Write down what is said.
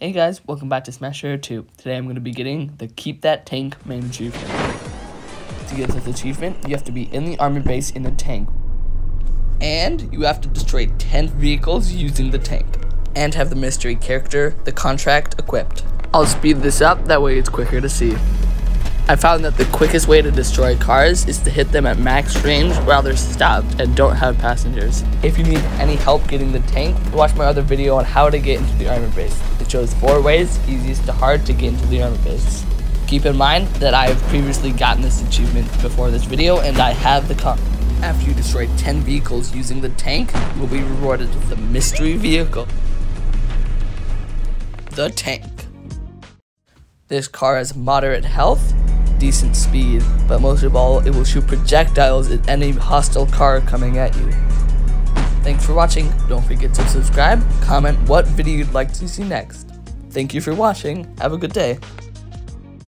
Hey guys, welcome back to Smash Share 2. Today I'm going to be getting the Keep That Tank main achievement. To get this achievement, you have to be in the army base in the tank. And you have to destroy 10 vehicles using the tank. And have the mystery character, the contract, equipped. I'll speed this up, that way it's quicker to see. I found that the quickest way to destroy cars is to hit them at max range while they're stopped and don't have passengers. If you need any help getting the tank, watch my other video on how to get into the army base. It shows four ways, easiest to hard, to get into the army base. Keep in mind that I have previously gotten this achievement before this video and I have the con. After you destroy 10 vehicles using the tank, you will be rewarded with the mystery vehicle. The tank. This car has moderate health decent speed, but most of all, it will shoot projectiles at any hostile car coming at you. Thanks for watching, don't forget to subscribe, comment what video you'd like to see next. Thank you for watching, have a good day.